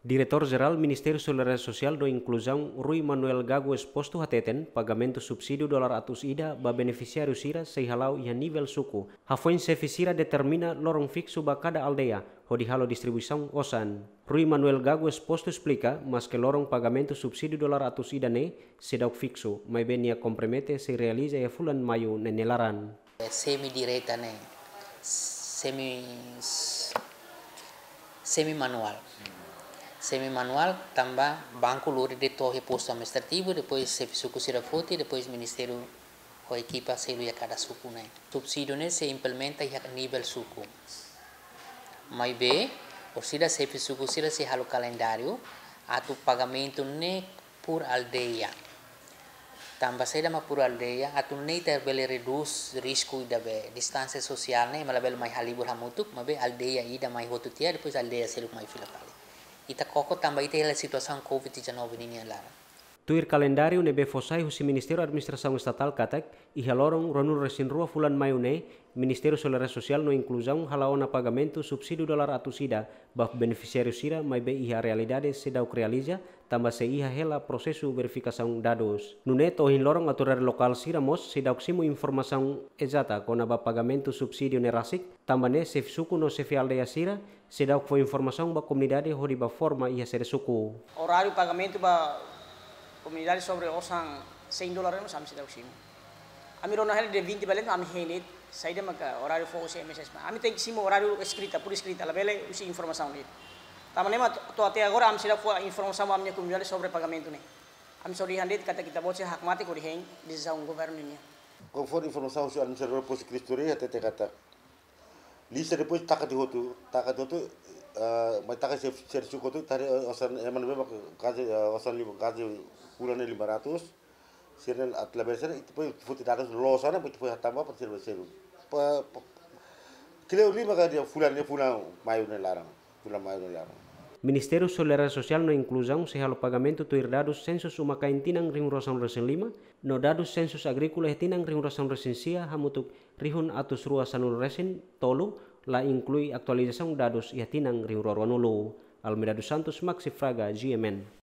Diretor-Geral Ministério Solidariedade Social do Inclusão, Rui Manuel Gago exposto hateten pagamento subsídio dolar atus ida ba beneficiário sira halau ia nível suku. Hafoin sefisira determina lorong fixo ba cada aldeia, hodi halo distribuição osan. Rui Manuel Gago exposto explica, mas que lorong pagamento subsídio dolar atus ida ne sedau fixo, mai benia compromete se realiza e fulan maio nenelaran. Semi direta ne, semi semi manual. Semi-manual, também banco lure de torre posto administrativo, depois se suco sira fote, depois ministério com equipa se a cada suco né. Subsídio né se implementa a nível suco. Mas B, o sira se suco sira se halo calendário, atu pagamento né por aldeia. Também se dá por aldeia, atu nem ter bele reduz risco da be distância social né, mas bele mais halibur hamutuk, mas be aldeia ida mais rotutia, depois aldeia se mais fila kali. Ita koko tambah ita la situação COVID-19 ini lara. Tuir kalendário nebe fosai husi Ministério Administração Estatal katak halorong ronul resin rua fulan mayune Ministério Solidariedade Social no inclusão halaona pagamento dolar atusida bah beneficiário sira mai be iha realidade sedau realiza tambah se iha hela prosesu verificação dados. Nuneto hin lorong aturar lokal sira mos sedau simu informação exata kona ba pagamento subsídio nerasik tambah ne sef suku no sef aldeia sira sedau foi informação ba comunidade hori ba forma iha sere suku. Pagamento ba comunidade sobre osan 100 dólares no sam sedau simu. Ami rona hel de 20 balen ami henit saída maka horário fokus MSS. Ami tem que simo horário escrita, por escrita, la bele usi informação ni. Tama nema to até agora am sila foi informação am minha comunidade sobre pagamento ni. Am sorri handit kata kita bose hak mati ko dihen di zaun governo ni. Conforme informação do administrador pos escritura até te kata. Lista depois taka di hotu, taka di hotu mai taka se ser suku tu tadi osan eman beba kaji osan lima kaji bulan 500 sirel atla besar itu pun futi dadas lo sana pun pun tambah pun sirel besar kilo lima dia fulan dia fulan mayu larang fulan mayu larang. Ministério Solidariedade Social no inclusão se halo pagamento to dados census uma tinang ring rosang resen lima, no dados census agrícola tinang ring rosang resen sia hamutuk rihun atus rua sanul resen tolu la inclui aktualização dados ia tinang ring roruanulu. Almeida dos Santos, Maxi Fraga, GMN.